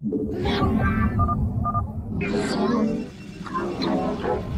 Thank you.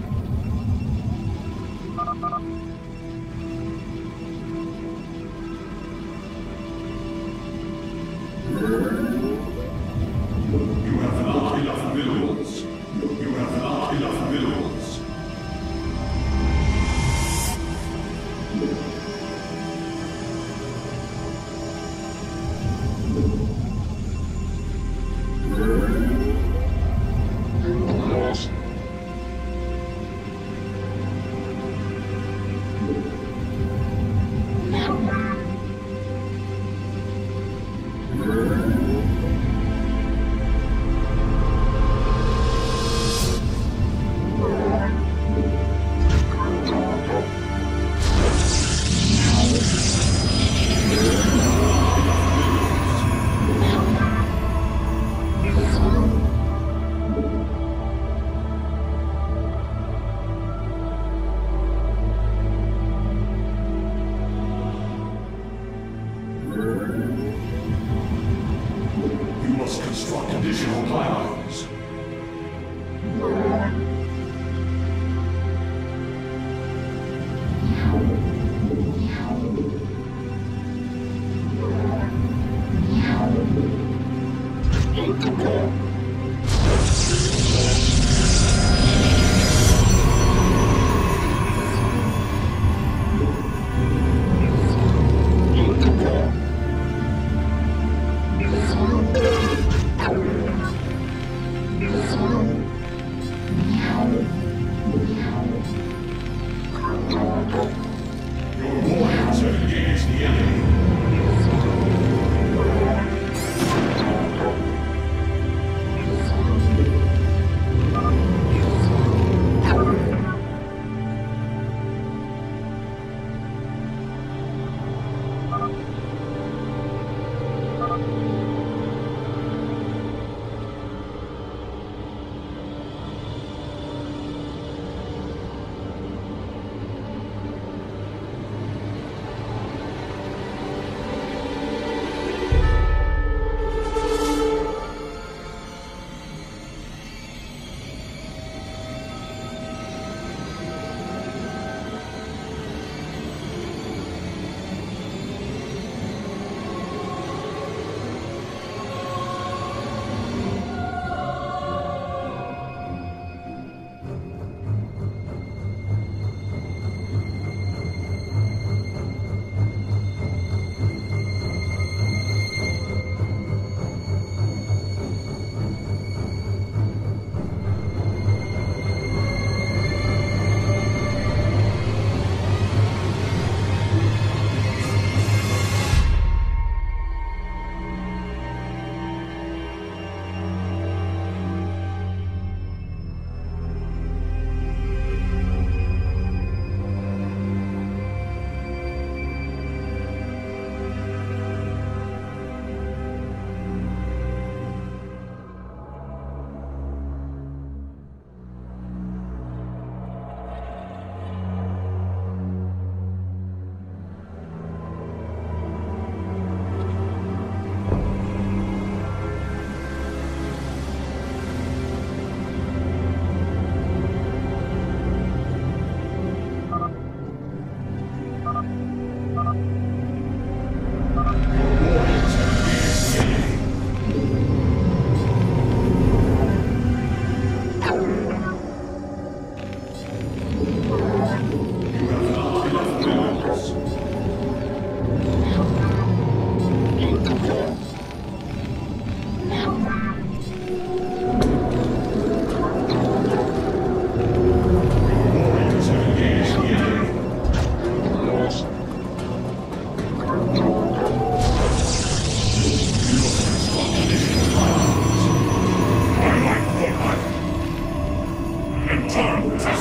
Yeah. Charles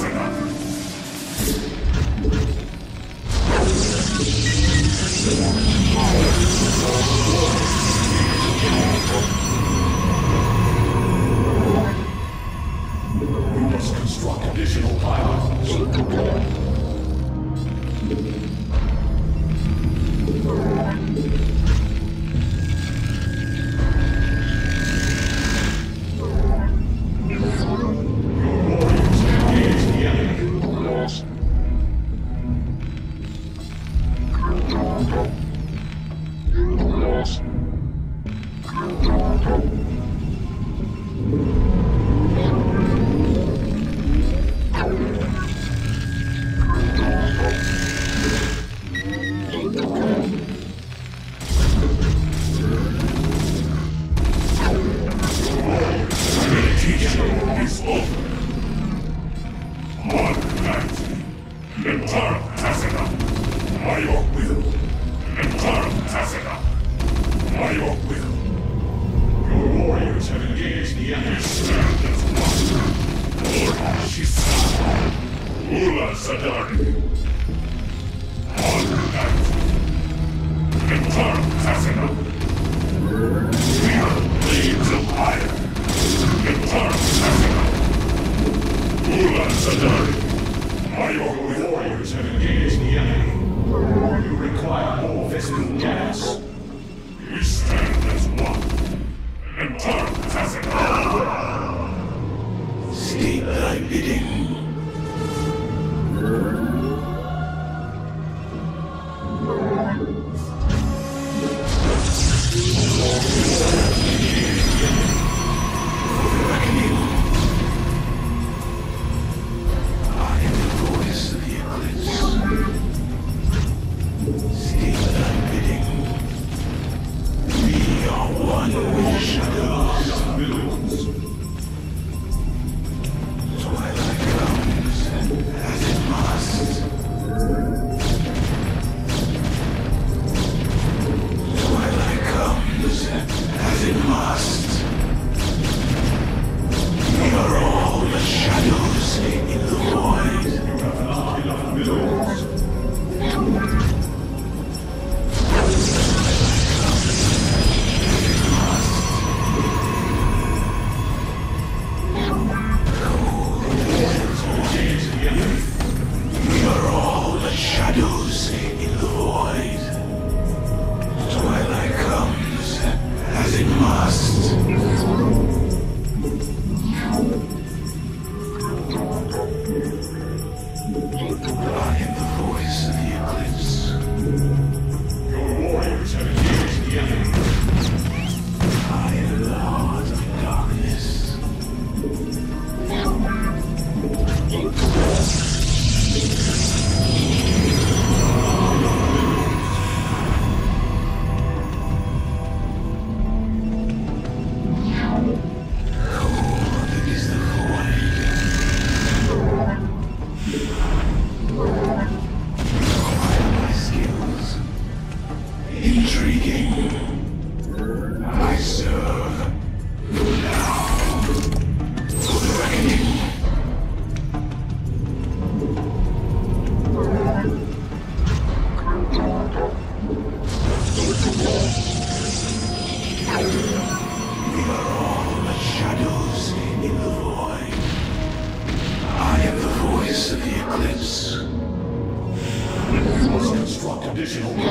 construct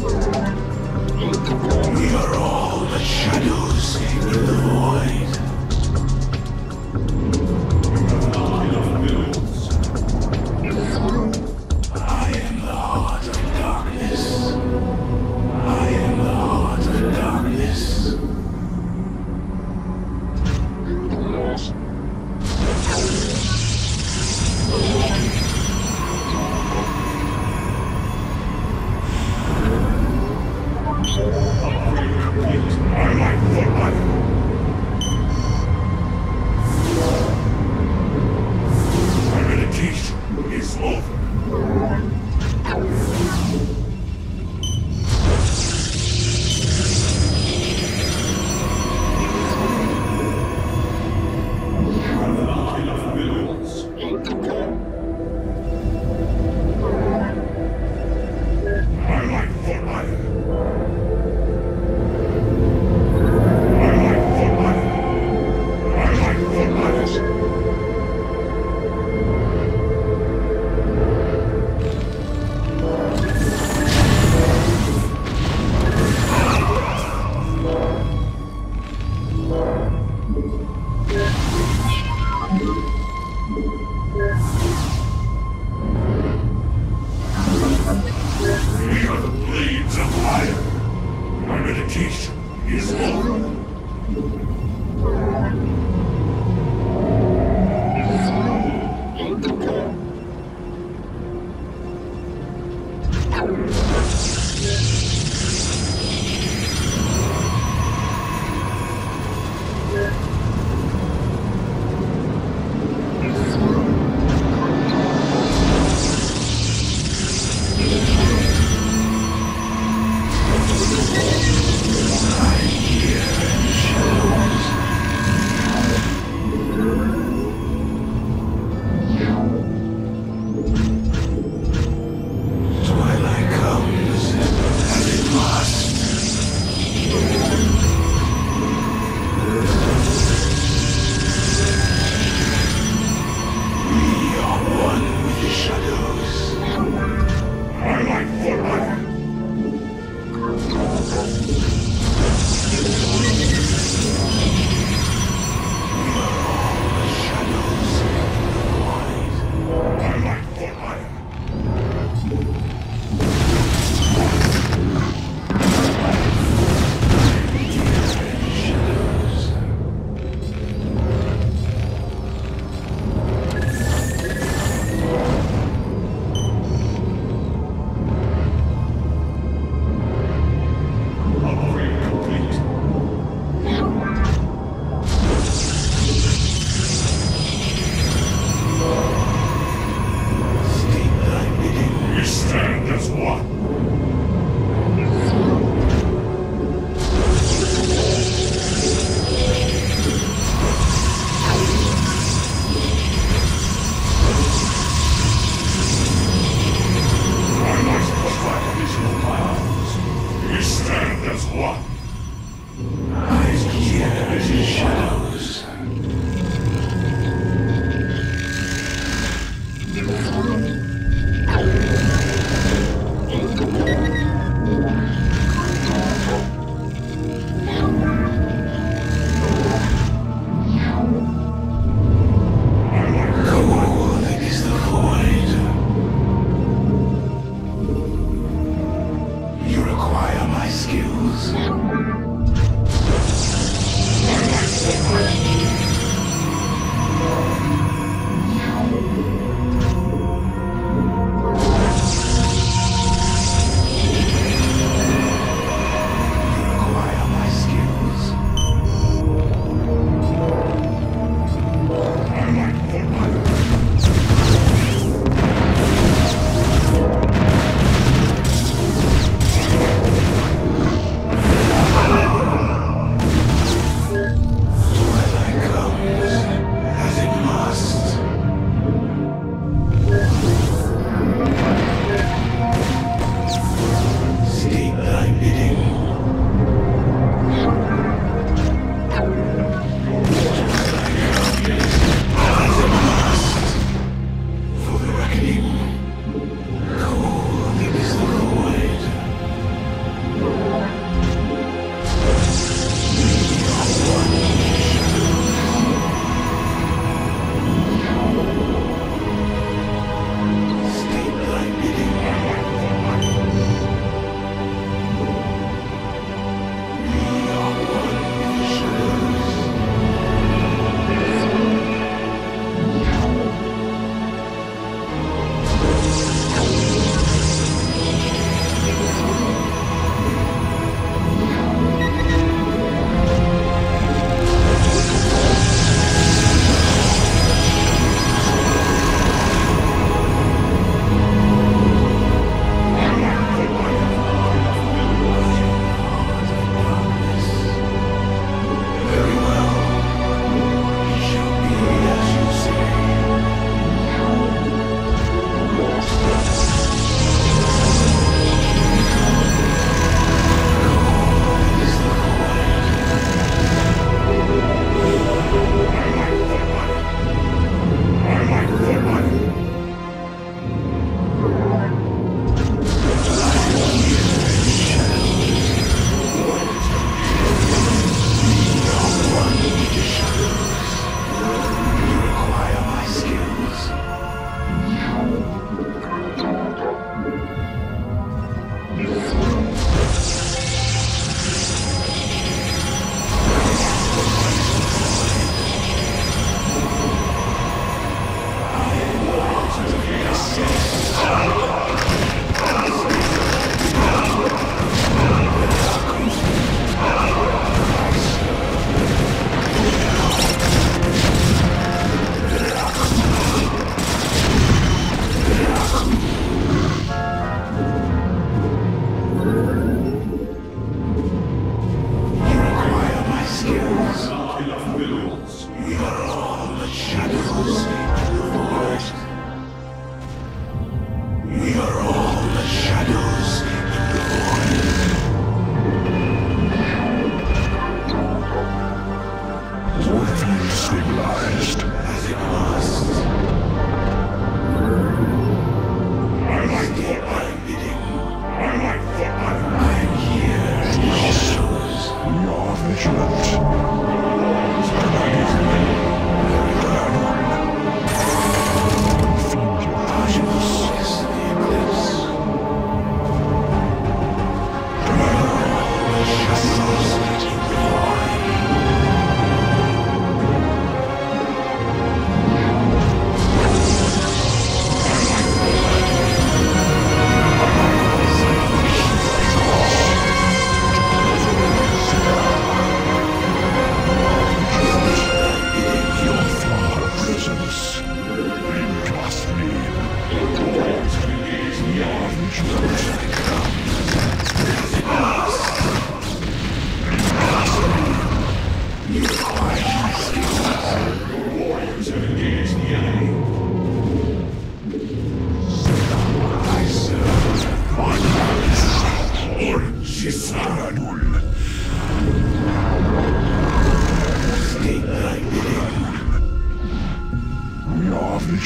We are all the shadows is over.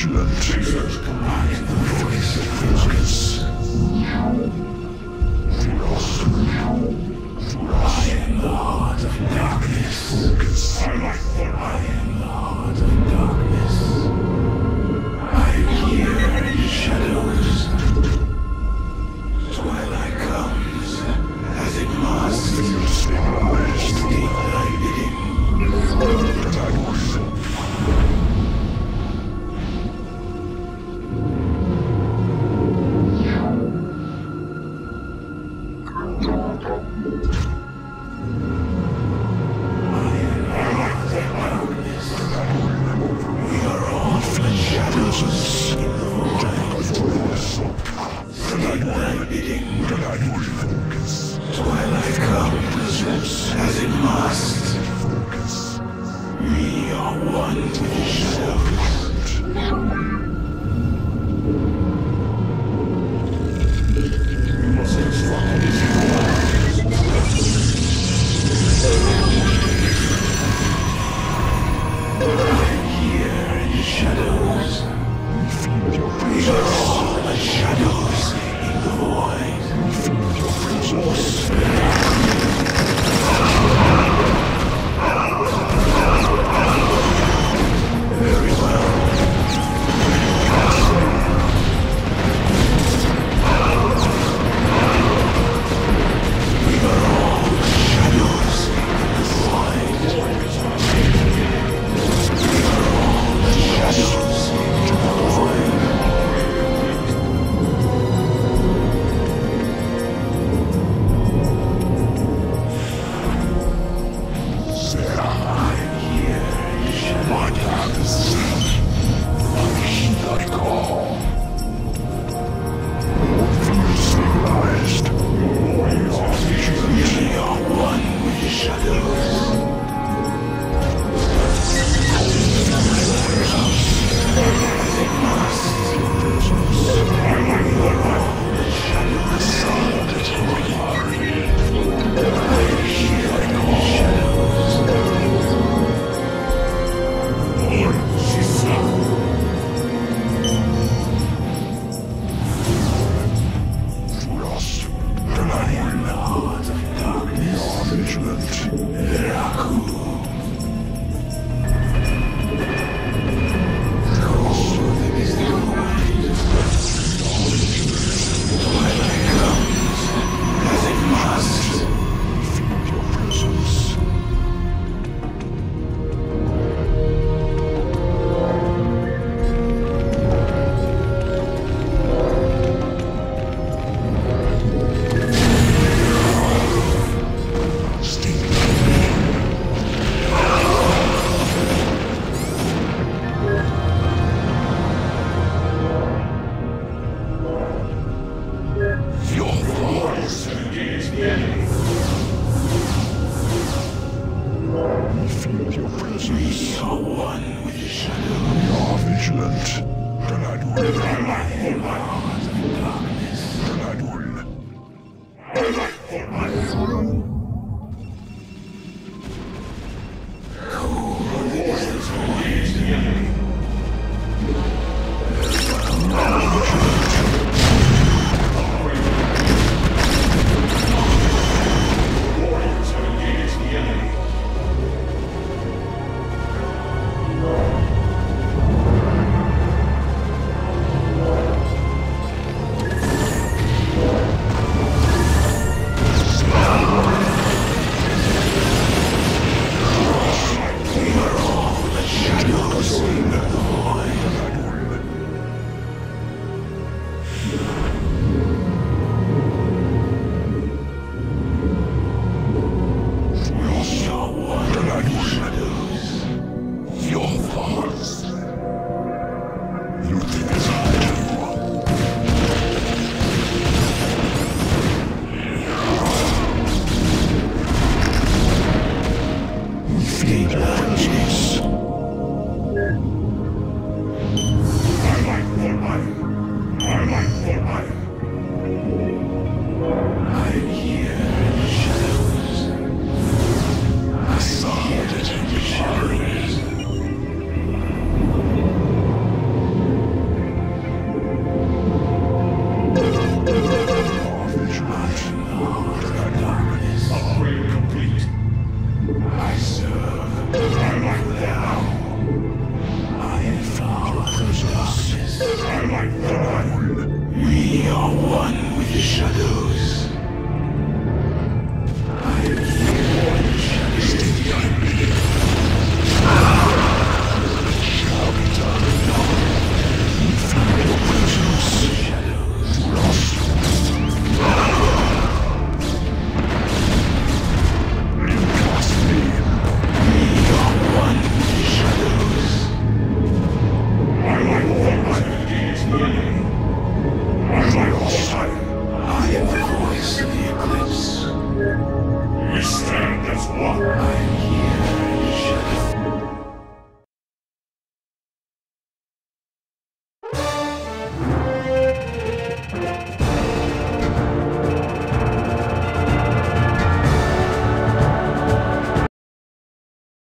Vigilant. Focus. Presence.